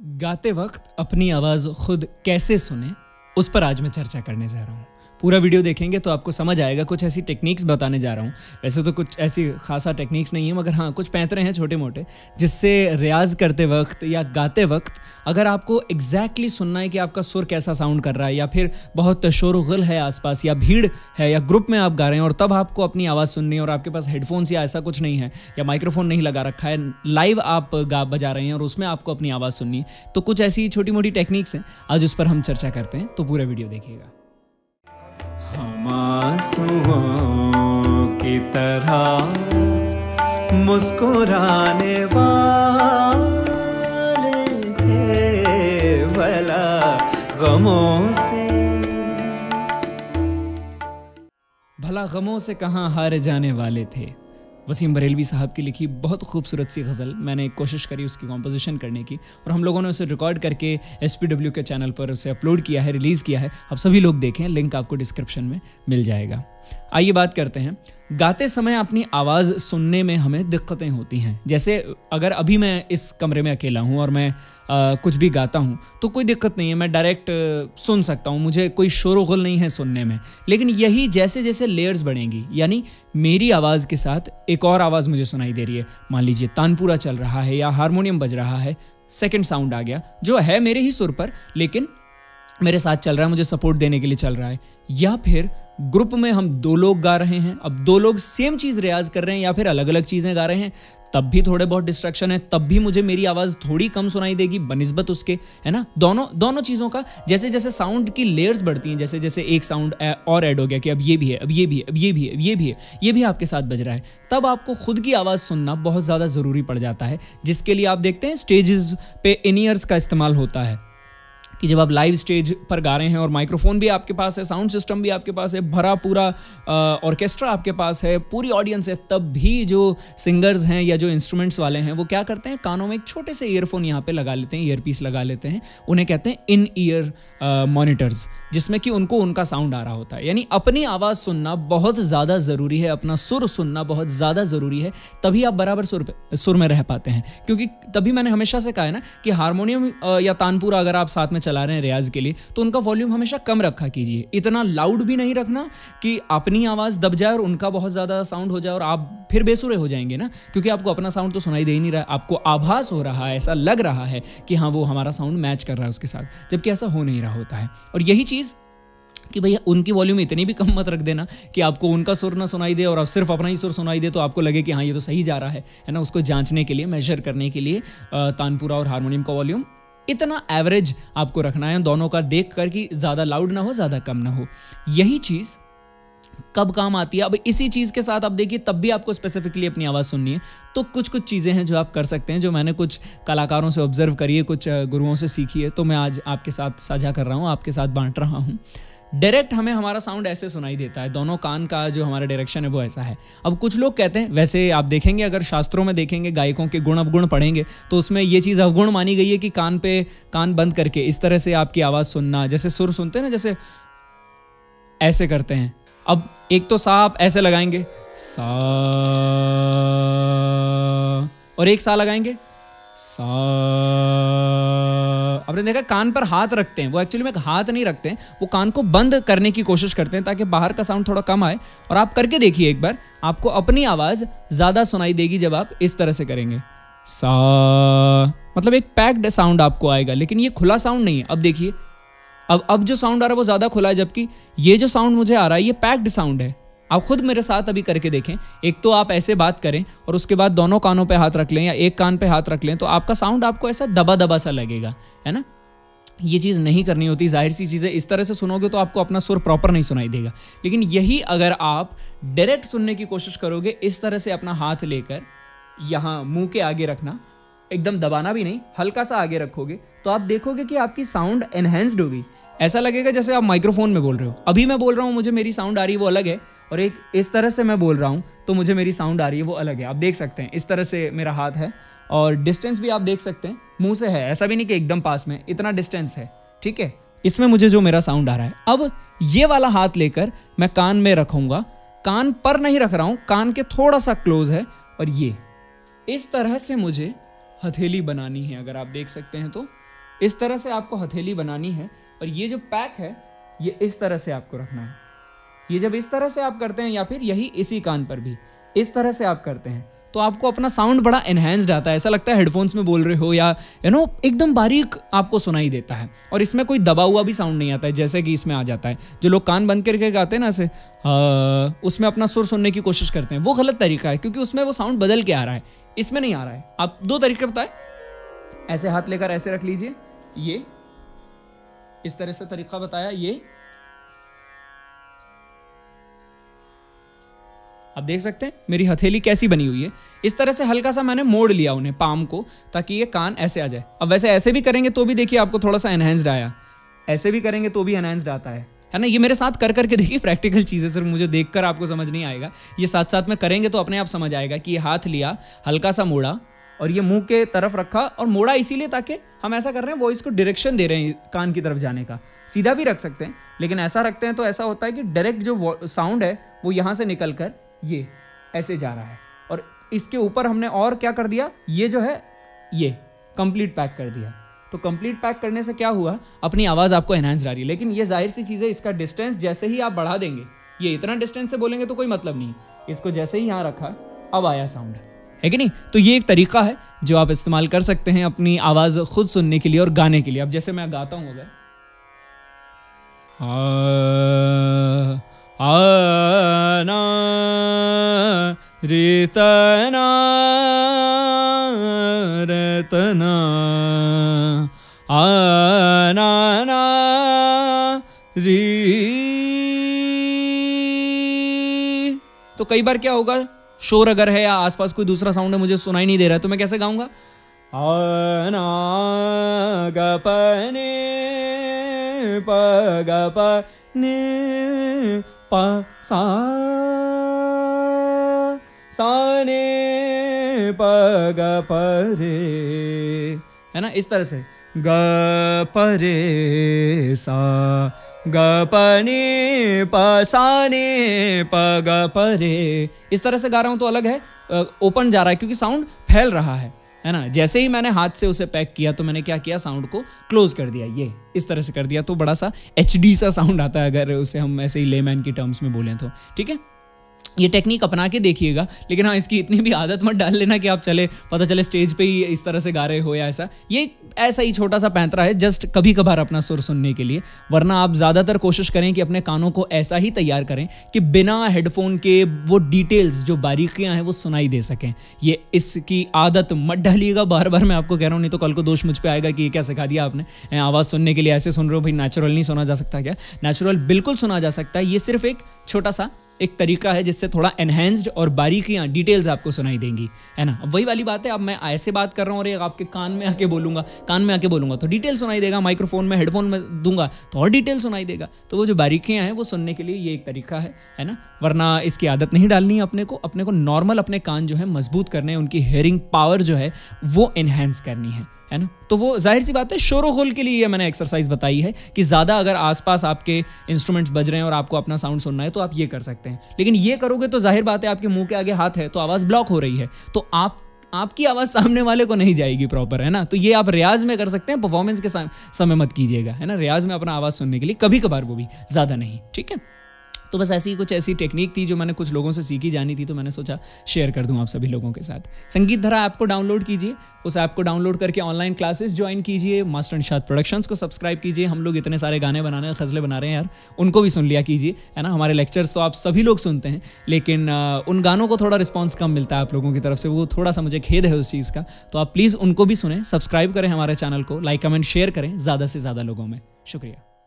गाते वक्त अपनी आवाज़ खुद कैसे सुने, उस पर आज मैं चर्चा करने जा रहा हूँ। पूरा वीडियो देखेंगे तो आपको समझ आएगा, कुछ ऐसी टेक्निक्स बताने जा रहा हूँ। वैसे तो कुछ ऐसी खासा टेक्निक्स नहीं है, मगर हाँ कुछ पैंतरे हैं छोटे मोटे जिससे रियाज करते वक्त या गाते वक्त अगर आपको एग्जैक्टली exactly सुनना है कि आपका सुर कैसा साउंड कर रहा है या फिर बहुत शोर गुल है आसपास या भीड़ है या ग्रुप में आप गा रहे हैं और तब आपको अपनी आवाज़ सुननी है और आपके पास हेडफोन्स या ऐसा कुछ नहीं है या माइक्रोफोन नहीं लगा रखा है लाइव आप गा, बजा रहे हैं और उसमें आपको अपनी आवाज़ सुननी है तो कुछ ऐसी छोटी मोटी टेक्निक्स हैं। आज उस पर हम चर्चा करते हैं तो पूरा वीडियो देखिएगा। की तरह मुस्कुराने वाले थे भला गमों से। भला गमों से कहाँ हारे जाने वाले थे? वसीम बरेलवी साहब की लिखी बहुत खूबसूरत सी गज़ल मैंने कोशिश करी उसकी कॉम्पोजिशन करने की और हम लोगों ने उसे रिकॉर्ड करके एस के चैनल पर उसे अपलोड किया है रिलीज़ किया है। आप सभी लोग देखें लिंक आपको डिस्क्रिप्शन में मिल जाएगा। आइए बात करते हैं। गाते समय अपनी आवाज़ सुनने में हमें दिक्कतें होती हैं। जैसे अगर अभी मैं इस कमरे में अकेला हूँ और मैं आ, कुछ भी गाता हूँ तो कोई दिक्कत नहीं है मैं डायरेक्ट सुन सकता हूँ मुझे कोई शोर गुल नहीं है सुनने में। लेकिन यही जैसे जैसे लेयर्स बढ़ेंगी यानी मेरी आवाज़ के साथ एक और आवाज़ मुझे सुनाई दे रही है। मान लीजिए तानपुरा चल रहा है या हारमोनियम बज रहा है सेकेंड साउंड आ गया जो है मेरे ही सुर पर लेकिन मेरे साथ चल रहा है मुझे सपोर्ट देने के लिए चल रहा है। या फिर ग्रुप में हम दो लोग गा रहे हैं, अब दो लोग सेम चीज़ रियाज कर रहे हैं या फिर अलग अलग चीज़ें गा रहे हैं, तब भी थोड़े बहुत डिस्ट्रक्शन है, तब भी मुझे मेरी आवाज़ थोड़ी कम सुनाई देगी, बनस्बत उसके, है ना? दोनों दोनों चीज़ों का जैसे जैसे साउंड की लेयर्स बढ़ती हैं जैसे जैसे एक साउंड और ऐड हो गया कि अब ये भी है, अब ये भी है, अब ये भी है, अब ये भी है, ये भी आपके साथ बज रहा है, तब आपको खुद की आवाज़ सुनना बहुत ज़्यादा ज़रूरी पड़ जाता है, जिसके लिए आप देखते हैं स्टेजेस पे इन का इस्तेमाल होता है। कि जब आप लाइव स्टेज पर गा रहे हैं और माइक्रोफोन भी आपके पास है साउंड सिस्टम भी आपके पास है, भरा पूरा ऑर्केस्ट्रा आपके पास है, पूरी ऑडियंस है, तब भी जो सिंगर्स हैं या जो इंस्ट्रूमेंट्स वाले हैं, वो क्या करते हैं? कानों में एक छोटे से ईयरफोन यहाँ पे लगा लेते हैं ईयरपीस लगा लेते हैं। उन्हें कहते हैं इन ईयर मोनिटर्स जिसमें कि उनको उनका साउंड आ रहा होता है। यानी अपनी आवाज़ सुनना बहुत ज़्यादा ज़रूरी है, अपना सुर सुनना बहुत ज़्यादा ज़रूरी है, तभी आप बराबर सुर सुर में रह पाते हैं। क्योंकि तभी मैंने हमेशा से कहा है ना कि हारमोनियम या तानपुरा अगर आप साथ में चला रहे हैं रियाज के लिए तो उनका वॉल्यूम हमेशा कम रखा कीजिए। इतना लाउड भी नहीं रखना कि अपनी आवाज़ दब जाए और उनका बहुत ज़्यादा साउंड हो जाए और आप फिर बेसुरे हो जाएँगे ना, क्योंकि आपको अपना साउंड तो सुनाई दे ही नहीं रहा, आपको आभास हो रहा है, ऐसा लग रहा है कि हाँ वो हमारा साउंड मैच कर रहा है उसके साथ, जबकि ऐसा हो नहीं रहा होता है। और यही चीज़ कि भैया, उनकी वॉल्यूम इतनी भी कम मत रख देना कि आपको उनका सुर ना सुनाई दे और आप सिर्फ़ अपना ही सुर सुनाई दे तो आपको लगे कि हाँ ये तो सही जा रहा है है ना? उसको जांचने के लिए मेजर करने के लिए तानपुरा और हारमोनियम का वॉल्यूम इतना एवरेज आपको रखना है दोनों का देख कर कि ज़्यादा लाउड ना हो, ज़्यादा कम ना हो। यही चीज़ कब काम आती है। अब इसी चीज़ के साथ आप देखिए, तब भी आपको स्पेसिफिकली अपनी आवाज़ सुननी है। तो कुछ कुछ चीज़ें हैं जो आप कर सकते हैं, जो मैंने कुछ कलाकारों से ऑब्ज़र्व करी है, कुछ गुरुओं से सीखी है। तो मैं आज आपके साथ साझा कर रहा हूँ, आपके साथ बांट रहा हूँ। डायरेक्ट हमें हमारा साउंड ऐसे सुनाई देता है। दोनों कान का जो हमारा डायरेक्शन है, वो ऐसा है। अब कुछ लोग कहते हैं, वैसे आप देखेंगे, अगर शास्त्रों में देखेंगे, गायकों के गुण अवगुण पढ़ेंगे तो उसमें ये चीज़ अवगुण मानी गई है कि कान पे कान बंद करके, इस तरह से आपकी आवाज़ सुनना, जैसे सुर सुनते हैं ना, जैसे ऐसे करते हैं। अब एक तो सा आप ऐसे लगाएँगे, सा, और एक सा लगाएँगे सा आपने देखा कान पर हाथ रखते हैं। वो एक्चुअली में हाथ नहीं रखते हैं। वो कान को बंद करने की कोशिश करते हैं ताकि बाहर का साउंड थोड़ा कम आए। और आप करके देखिए एक बार, आपको अपनी आवाज़ ज़्यादा सुनाई देगी जब आप इस तरह से करेंगे। सा मतलब एक पैक्ड साउंड आपको आएगा, लेकिन ये खुला साउंड नहीं है। अब देखिए, अब अब जो साउंड आ रहा है वो ज़्यादा खुला है, जबकि ये जो साउंड मुझे आ रहा है, ये पैक्ड साउंड है। आप खुद मेरे साथ अभी करके देखें। एक तो आप ऐसे बात करें और उसके बाद दोनों कानों पे हाथ रख लें या एक कान पे हाथ रख लें तो आपका साउंड आपको ऐसा दबा दबा सा लगेगा, है ना? ये चीज़ नहीं करनी होती, ज़ाहिर सी चीज़ें इस तरह से सुनोगे तो आपको अपना सुर प्रॉपर नहीं सुनाई देगा। लेकिन यही अगर आप डायरेक्ट सुनने की कोशिश करोगे, इस तरह से अपना हाथ लेकर यहाँ मुँह के आगे रखना, एकदम दबाना भी नहीं, हल्का सा आगे रखोगे तो आप देखोगे कि आपकी साउंड एनहेंस्ड होगी। ऐसा लगेगा जैसे आप माइक्रोफोन में बोल रहे हो। अभी मैं बोल रहा हूँ, मुझे मेरी साउंड आ रही है, वो अलग है। और एक, इस तरह से मैं बोल रहा हूँ तो मुझे मेरी साउंड आ रही है, वो अलग है। आप देख सकते हैं, इस तरह से मेरा हाथ है। और डिस्टेंस भी आप देख सकते हैं, मुँह से है, ऐसा भी नहीं कि एकदम पास में, इतना डिस्टेंस है, ठीक है? इसमें मुझे जो मेरा साउंड आ रहा है, अब ये वाला हाथ लेकर मैं कान में रखूँगा। कान पर नहीं रख रहा हूँ, कान के थोड़ा सा क्लोज है, और ये। इस तरह से मुझे हथेली बनानी है, अगर आप देख सकते हैं तो। इस तरह से आपको हथेली बनानी है और ये जो पैक है, ये इस तरह से आपको रखना है। ये जब इस तरह से आप करते हैं या फिर यही इसी कान पर भी, इस तरह से आप करते हैं तो आपको अपना साउंड बड़ा एनहेंस्ड आता है। ऐसा लगता है हेडफोन्स में बोल रहे हो या यू नो एकदम बारीक आपको सुनाई देता है। और इसमें कोई दबा हुआ भी साउंड नहीं आता है, जैसे कि इसमें आ जाता है। जो लोग कान बंद करके गाते हैं ना ऐसे उसमें अपना सुर सुनने की कोशिश करते हैं। वो गलत तरीका है, क्योंकि उसमें वो साउंड बदल के आ रहा है। इसमें नहीं आ रहा है। आप दो तरीके बताए। ऐसे हाथ लेकर ऐसे रख लीजिए। ये इस तरह से तरीका बताया, ये। आप देख सकते हैं, मेरी हथेली कैसी बनी हुई है। इस तरह से हल्का सा मैंने मोड़ लिया उन्हें, पाम को, ताकि ये कान ऐसे आ जाए। अब वैसे ऐसे भी करेंगे तो भी देखिए आपको थोड़ा सा एनहेंस्ड आया। ऐसे भी करेंगे तो भी एनहेंस्ड आता है। है ना? ये मेरे साथ कर करके देखिए प्रैक्टिकल चीज़ सिर्फ़ मुझे देखकर आपको समझ नहीं आएगा। ये साथ साथ में करेंगे तो अपने आप समझ आएगा कि ये हाथ लिया, हल्का सा मोड़ा। और ये मुँह के तरफ़ रखा और मोड़ा इसीलिए ताकि हम ऐसा कर रहे हैं वॉइस को डायरेक्शन दे रहे हैं कान की तरफ़ जाने का। सीधा भी रख सकते हैं, लेकिन ऐसा रखते हैं तो ऐसा होता है कि डायरेक्ट जो साउंड है, वो यहाँ से निकल कर ये, ऐसे जा रहा है। और इसके ऊपर हमने और क्या कर दिया? ये जो है, ये कंप्लीट पैक कर दिया। तो कंप्लीट पैक करने से क्या हुआ? अपनी आवाज़ आपको एनहांस जा रही है, लेकिन ये ज़ाहिर सी चीज़ है, इसका डिस्टेंस जैसे ही आप बढ़ा देंगे, ये इतना डिस्टेंस से बोलेंगे तो कोई मतलब नहीं। इसको जैसे ही यहाँ रखा, अब आया साउंड है कि नहीं? तो ये एक तरीका है जो आप इस्तेमाल कर सकते हैं अपनी आवाज़ खुद सुनने के लिए और गाने के लिए। अब जैसे मैं गाता हूँ अगर। आना रितना आना री। तो कई बार क्या होगा? शोर अगर है या आसपास कोई दूसरा साउंड है, मुझे सुनाई नहीं दे रहा है तो मैं कैसे गाऊँगा? पा सा प ग रे है ना? इस तरह से। ग प रे सा ग प पग प सा ने प ग प रे इस तरह से गा रहा हूँ तो अलग है। ओपन जा रहा है क्योंकि साउंड फैल रहा है है ना? जैसे ही मैंने हाथ से उसे पैक किया तो मैंने क्या किया? साउंड को क्लोज कर दिया। ये, इस तरह से कर दिया। तो बड़ा सा एच सा साउंड आता है, अगर उसे हम ऐसे ही लेमैन की टर्म्स में बोलें तो। ठीक है? ये टेक्निक अपना के देखिएगा। लेकिन हाँ इसकी इतनी भी आदत मत डाल लेना कि आप चले, पता चले स्टेज पे ही इस तरह से गा रहे हो या ऐसा। ये ऐसा ही छोटा सा पैंतरा है जस्ट कभी कभार अपना सुर सुनने के लिए। वरना आप ज़्यादातर कोशिश करें कि अपने कानों को ऐसा ही तैयार करें कि बिना हेडफोन के वो डिटेल्स जो बारीकियाँ हैं, वो सुनाई दे सकें। ये इसकी आदत मत डालिएगा। बार बार मैं आपको कह रहा हूँ, नहीं तो कल को दोष मुझ पर आएगा कि ये क्या सिखा दिया आपने। आवाज़ सुनने के लिए ऐसे सुन रहे हो, भाई नेचुरल नहीं सुना जा सकता क्या? नेचुरल बिल्कुल सुना जा सकता है। ये सिर्फ़ एक छोटा सा एक तरीका है जिससे थोड़ा एनहेंस्ड और बारीकियाँ डिटेल्स आपको सुनाई देंगी, है ना? अब वही वाली बात है, अब मैं ऐसे बात कर रहा हूँ और एक आपके कान में आके बोलूँगा, कान में आके बोलूँगा तो डिटेल सुनाई देगा माइक्रोफोन में हेडफोन में दूँगा तो और डिटेल सुनाई देगा। तो वो जो बारीकियाँ हैं, वो सुनने के लिए ये एक तरीका है है ना? वरना इसकी आदत नहीं डालनी है अपने को अपने को नॉर्मल अपने कान जो है मज़बूत करने, उनकी हेयरिंग पावर जो है, वो इन्हेंस करनी है। है ना? तो वो ज़ाहिर सी बात है, शोर खोल के लिए मैंने एक्सरसाइज बताई है कि ज़्यादा अगर आसपास आपके इंस्ट्रूमेंट्स बज रहे हैं और आपको अपना साउंड सुनना है तो आप ये कर सकते हैं। लेकिन ये करोगे तो ज़ाहिर बात है, आपके मुँह के आगे हाथ है तो आवाज़ ब्लॉक हो रही है। तो आप, आपकी आवाज़ सामने वाले को नहीं जाएगी प्रॉपर है ना? तो ये आप रियाज में कर सकते हैं परफॉर्मेंस के समय मत कीजिएगा, है ना? रियाज में अपना आवाज़ सुनने के लिए कभी कभार वो भी, ज़्यादा नहीं, ठीक है? तो बस ऐसी कुछ ऐसी टेक्निक थी जो मैंने कुछ लोगों से सीखी, जानी थी तो मैंने सोचा शेयर कर दूँ आप सभी लोगों के साथ। संगीत धरा ऐप को डाउनलोड कीजिए, उस ऐप को डाउनलोड करके ऑनलाइन क्लासेस ज्वाइन कीजिए मास्टर निशाद प्रोडक्शंस को सब्सक्राइब कीजिए। हम लोग इतने सारे गाने बनाने खजले बना रहे हैं यार, उनको भी सुन लिया कीजिए, है ना? हमारे लेक्चर्स तो आप सभी लोग सुनते हैं, लेकिन उन गानों को थोड़ा रिस्पॉन्स कम मिलता है आप लोगों की तरफ़ से, वो थोड़ा सा मुझे खेद है उस चीज़ का। तो आप प्लीज़ उनको भी सुने सब्सक्राइब करें हमारे चैनल को लाइक कमेंट शेयर करें, ज़्यादा से ज़्यादा लोगों में। शुक्रिया।